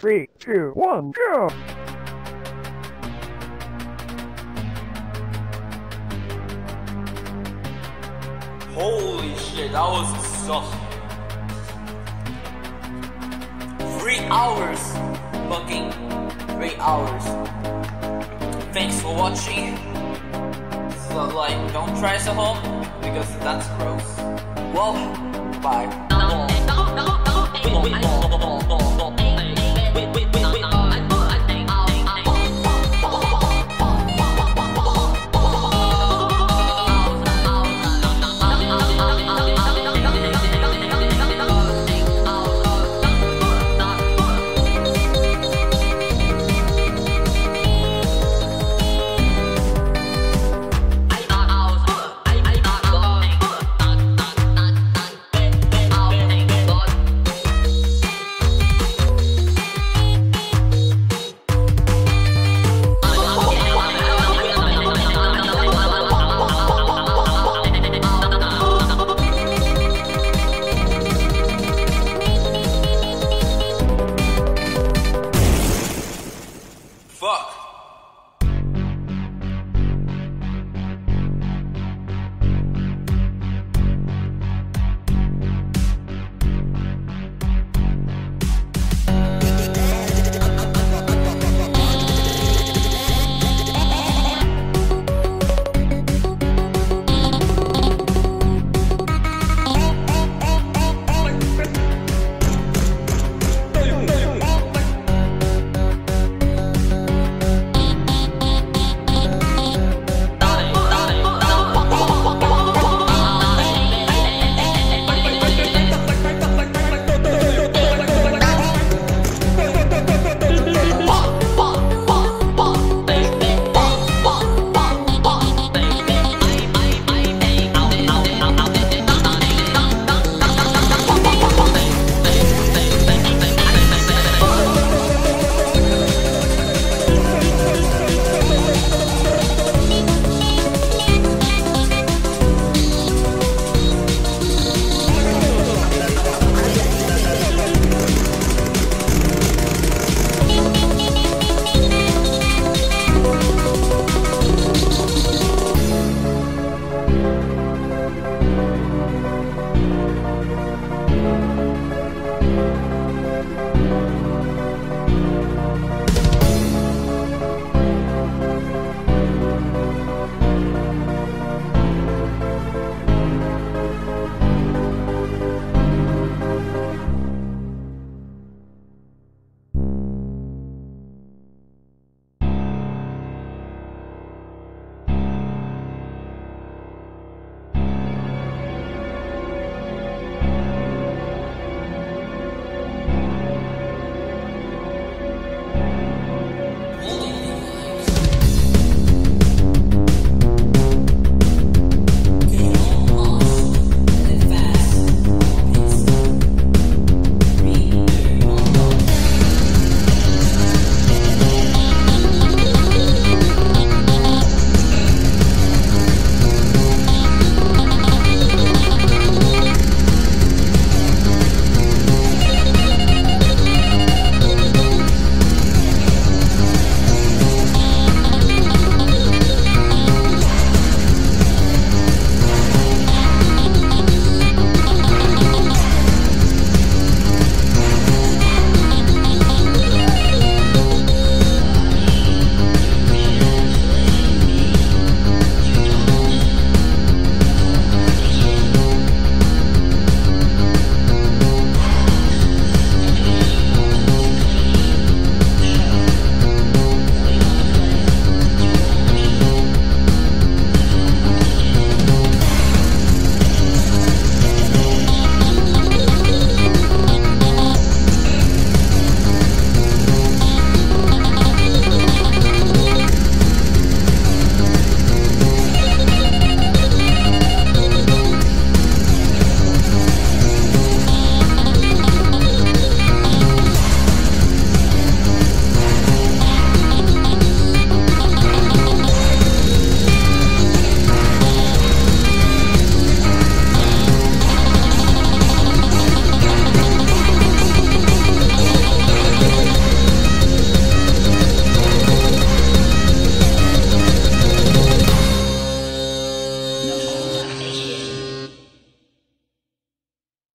Three, two, one, go! Holy shit, that was so. Three hours! Fucking three hours. Thanks for watching. So, like, don't try this at home because that's gross. Well, bye we, we, we, we,